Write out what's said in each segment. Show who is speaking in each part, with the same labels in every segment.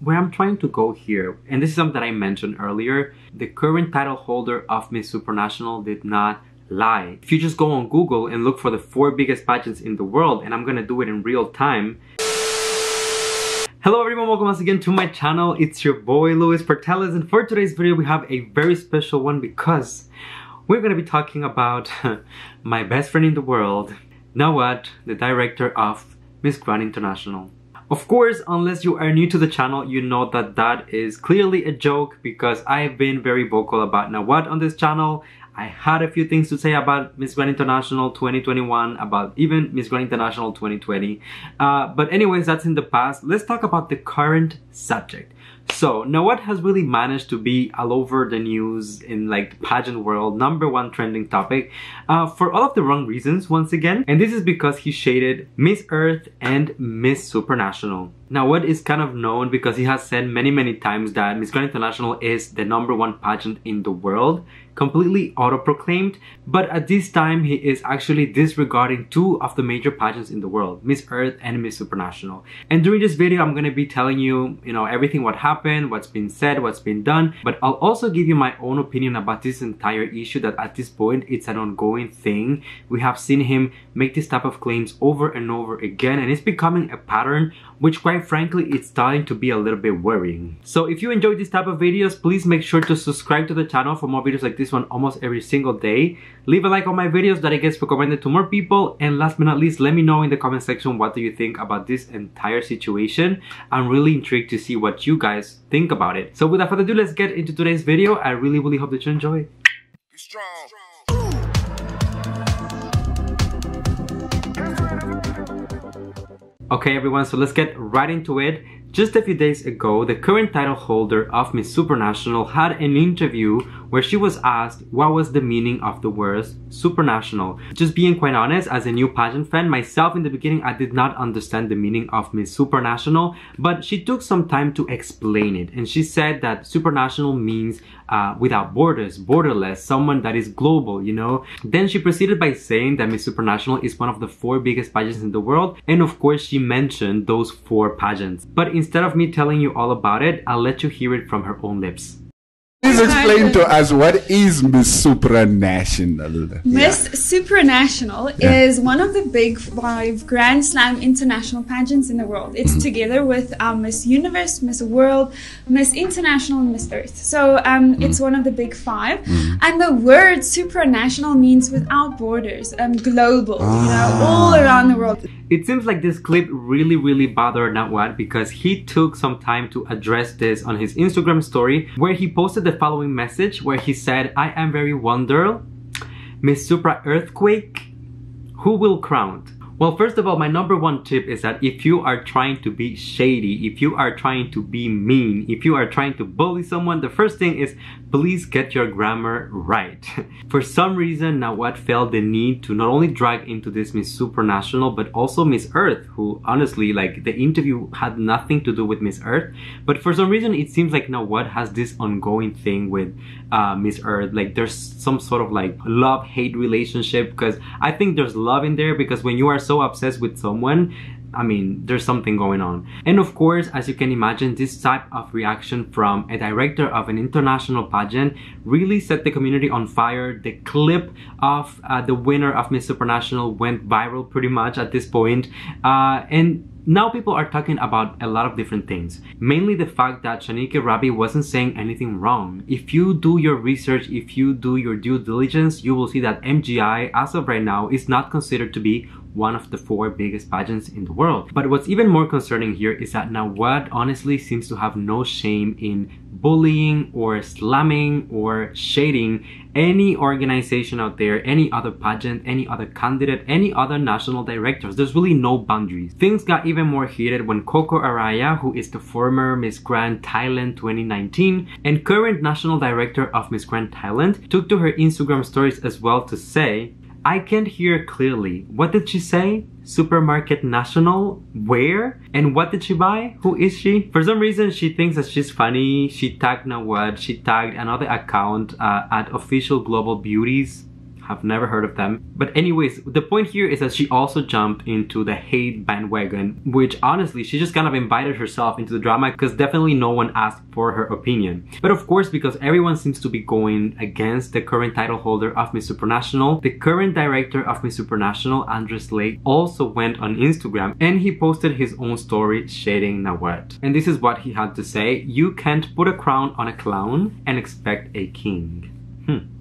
Speaker 1: Where I'm trying to go here, and this is something that I mentioned earlier, the current title holder of Miss Supranational did not lie. If you just go on Google and look for the four biggest pageants in the world, and I'm gonna do it in real time, Hello everyone, welcome once again to my channel. It's your boy Luis Portelles and for today's video we have a very special one because we're gonna be talking about my best friend in the world, Nawat, the director of Miss Grand International. Of course, unless you are new to the channel, you know that that is clearly a joke because I've been very vocal about Nawat on this channel. I had a few things to say about Miss Grand International 2021, about even Miss Grand International 2020. Uh, but anyways, that's in the past. Let's talk about the current subject. So Nawat has really managed to be all over the news in like the pageant world, number one trending topic, uh, for all of the wrong reasons once again. And this is because he shaded Miss Earth and Miss Supranational. Nawat is kind of known because he has said many many times that Miss Grand International is the number one pageant in the world completely auto-proclaimed, but at this time he is actually disregarding two of the major pageants in the world, Miss Earth and Miss Supranational. And during this video, I'm gonna be telling you, you know, everything what happened, what's been said, what's been done, but I'll also give you my own opinion about this entire issue that at this point, it's an ongoing thing. We have seen him make this type of claims over and over again, and it's becoming a pattern, which quite frankly, it's starting to be a little bit worrying. So if you enjoy this type of videos, please make sure to subscribe to the channel for more videos like this this one almost every single day. Leave a like on my videos that it gets recommended to more people. And last but not least, let me know in the comment section what do you think about this entire situation. I'm really intrigued to see what you guys think about it. So without further ado, let's get into today's video. I really, really hope that you enjoy. Okay everyone, so let's get right into it. Just a few days ago, the current title holder of Miss Supranational had an interview where she was asked what was the meaning of the words supranational. Just being quite honest, as a new pageant fan, myself in the beginning, I did not understand the meaning of Miss Supranational, but she took some time to explain it. And she said that supranational means uh, without borders, borderless, someone that is global, you know? Then she proceeded by saying that Miss Supranational is one of the four biggest pageants in the world. And of course, she mentioned those four pageants. But instead of me telling you all about it, I'll let you hear it from her own lips.
Speaker 2: Please explain to us what is Miss Supranational.
Speaker 3: Miss Supranational yeah. is one of the big five Grand Slam international pageants in the world. It's mm. together with um, Miss Universe, Miss World, Miss International, and Miss Earth. So um, mm. it's one of the big five. Mm. And the word supranational means without borders, um, global, ah. you know, ah. all around the world.
Speaker 1: It seems like this clip really, really bothered Nawat because he took some time to address this on his Instagram story where he posted the following message where he said, I am very wonder, Miss Supra Earthquake, who will crown? Well, first of all, my number one tip is that if you are trying to be shady, if you are trying to be mean, if you are trying to bully someone, the first thing is please get your grammar right. For some reason, Nawat felt the need to not only drag into this Miss Supranational, but also Miss Earth, who honestly, like, the interview had nothing to do with Miss Earth. But for some reason, it seems like Nawat has this ongoing thing with uh, Miss Earth. Like, there's some sort of like love-hate relationship because I think there's love in there because when you are so obsessed with someone, I mean, there's something going on. And of course, as you can imagine, this type of reaction from a director of an international pageant really set the community on fire. The clip of uh, the winner of Miss Supranational went viral pretty much at this point. Uh, and now people are talking about a lot of different things. Mainly the fact that Chanique Rabe wasn't saying anything wrong. If you do your research, if you do your due diligence, you will see that MGI, as of right now, is not considered to be one of the four biggest pageants in the world. But what's even more concerning here is that Nawat honestly seems to have no shame in bullying or slamming or shading any organization out there, any other pageant, any other candidate, any other national directors. There's really no boundaries. Things got even more heated when Coco Arayha, who is the former Miss Grand Thailand 2019 and current national director of Miss Grand Thailand, took to her Instagram stories as well to say, I can't hear clearly. What did she say? Supermarket National? Where? And what did she buy? Who is she? For some reason, she thinks that she's funny. She tagged Nawad. She tagged another account uh, at Official Global Beauties have never heard of them. But anyways, the point here is that she also jumped into the hate bandwagon, which honestly, she just kind of invited herself into the drama because definitely no one asked for her opinion. But of course, because everyone seems to be going against the current title holder of Miss Supranational, the current director of Miss Supranational, Andre Sleigh, also went on Instagram and he posted his own story shading Nawat. And this is what he had to say. You can't put a crown on a clown and expect a king. Hmm.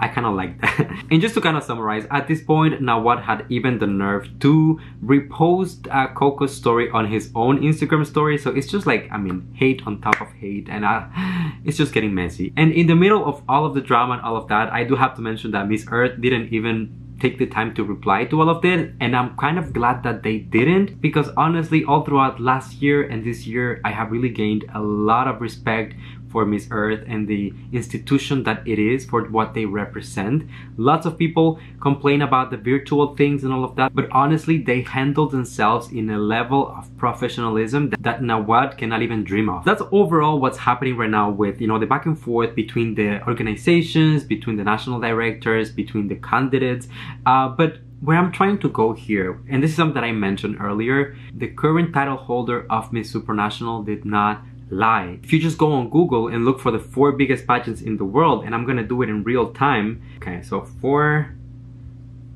Speaker 1: I kind of like that. and just to kind of summarize, at this point, Nawat had even the nerve to repost uh, Coco's story on his own Instagram story. So it's just like, I mean, hate on top of hate, and uh, it's just getting messy. And in the middle of all of the drama and all of that, I do have to mention that Miss Earth didn't even take the time to reply to all of this and I'm kind of glad that they didn't because honestly all throughout last year and this year I have really gained a lot of respect for Miss Earth and the institution that it is for what they represent. Lots of people complain about the virtual things and all of that, but honestly, they handle themselves in a level of professionalism that, that Nawat cannot even dream of. That's overall what's happening right now with, you know, the back and forth between the organizations, between the national directors, between the candidates. Uh, but where I'm trying to go here, and this is something that I mentioned earlier, the current title holder of Miss Supranational did not lie. If you just go on Google and look for the four biggest pageants in the world, and I'm gonna do it in real time. Okay, so four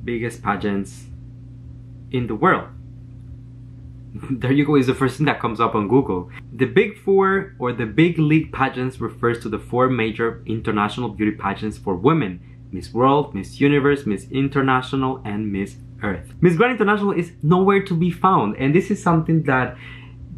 Speaker 1: biggest pageants in the world. there you go is the first thing that comes up on Google. The Big Four or the Big League pageants refers to the four major international beauty pageants for women. Miss World, Miss Universe, Miss International, and Miss Earth. Miss Grand International is nowhere to be found, and this is something that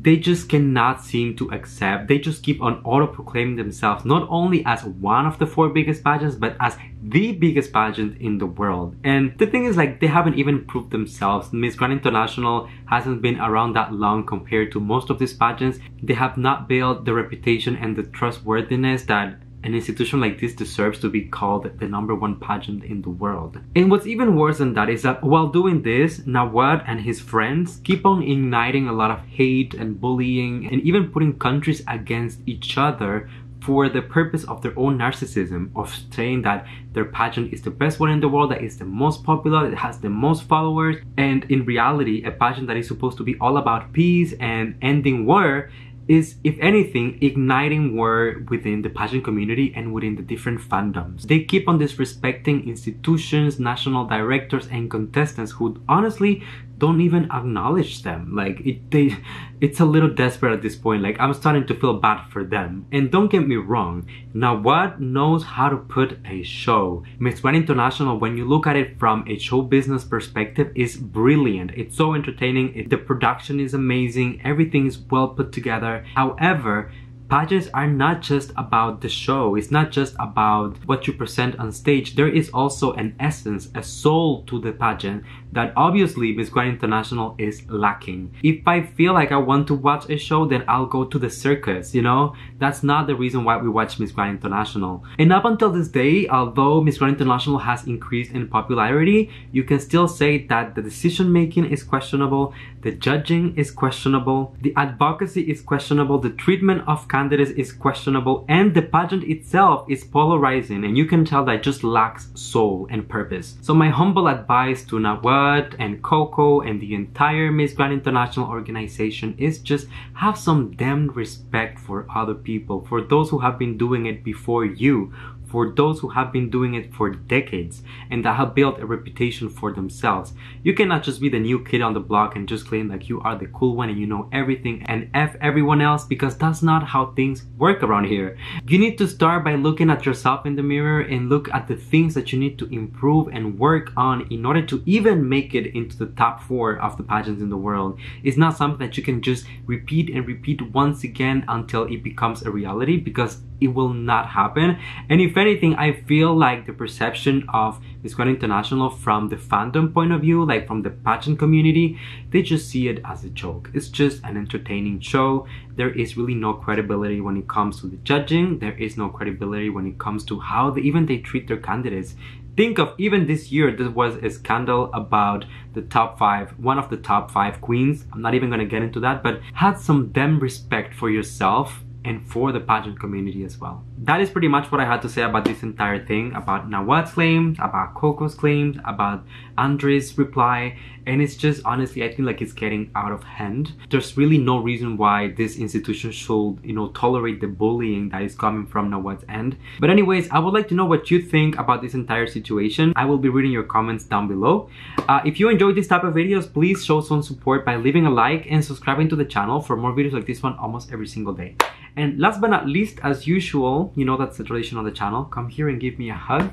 Speaker 1: they just cannot seem to accept. They just keep on auto-proclaiming themselves not only as one of the four biggest pageants, but as the biggest pageant in the world. And the thing is like they haven't even proved themselves. Miss Grand International hasn't been around that long compared to most of these pageants. They have not built the reputation and the trustworthiness that an institution like this deserves to be called the number one pageant in the world. And what's even worse than that is that while doing this, Nawat and his friends keep on igniting a lot of hate and bullying and even putting countries against each other for the purpose of their own narcissism of saying that their pageant is the best one in the world that is the most popular it has the most followers and in reality a pageant that is supposed to be all about peace and ending war is, if anything, igniting war within the pageant community and within the different fandoms. They keep on disrespecting institutions, national directors, and contestants who honestly don't even acknowledge them. Like it, they, it's a little desperate at this point. Like I'm starting to feel bad for them. And don't get me wrong, Nawat knows how to put a show. Miss Grand International, when you look at it from a show business perspective, is brilliant. It's so entertaining. The production is amazing. Everything is well put together. However, pageants are not just about the show it's not just about what you present on stage there is also an essence a soul to the pageant that obviously Miss Grand International is lacking. If I feel like I want to watch a show, then I'll go to the circus, you know? That's not the reason why we watch Miss Grand International. And up until this day, although Miss Grand International has increased in popularity, you can still say that the decision making is questionable, the judging is questionable, the advocacy is questionable, the treatment of candidates is questionable, and the pageant itself is polarizing and you can tell that just lacks soul and purpose. So my humble advice to Nawat and Coco and the entire Miss Grand International organization is just have some damn respect for other people, for those who have been doing it before you, for those who have been doing it for decades and that have built a reputation for themselves. You cannot just be the new kid on the block and just claim like you are the cool one and you know everything and F everyone else because that's not how things work around here. You need to start by looking at yourself in the mirror and look at the things that you need to improve and work on in order to even make it into the top four of the pageants in the world. It's not something that you can just repeat and repeat once again until it becomes a reality because it will not happen. And if anything, I feel like the perception of Miss Grand International from the fandom point of view, like from the pageant community, they just see it as a joke. It's just an entertaining show. There is really no credibility when it comes to the judging. There is no credibility when it comes to how they, even they treat their candidates. Think of even this year, there was a scandal about the top five, one of the top five queens. I'm not even gonna get into that, but had some damn respect for yourself and for the pageant community as well. That is pretty much what I had to say about this entire thing about Nawat's claims, about Coco's claims, about Andre's reply, and it's just honestly, I think like it's getting out of hand. There's really no reason why this institution should, you know, tolerate the bullying that is coming from Nawat's end. But anyways, I would like to know what you think about this entire situation. I will be reading your comments down below. Uh, if you enjoyed this type of videos, please show some support by leaving a like and subscribing to the channel for more videos like this one almost every single day. And last but not least, as usual, you know that's the tradition on the channel, come here and give me a hug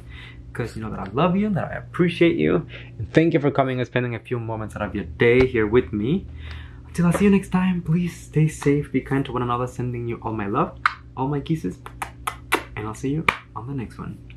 Speaker 1: because you know that I love you, that I appreciate you, and thank you for coming and spending a few moments out of your day here with me. Until I see you next time, please stay safe, be kind to one another, sending you all my love, all my kisses, and I'll see you on the next one.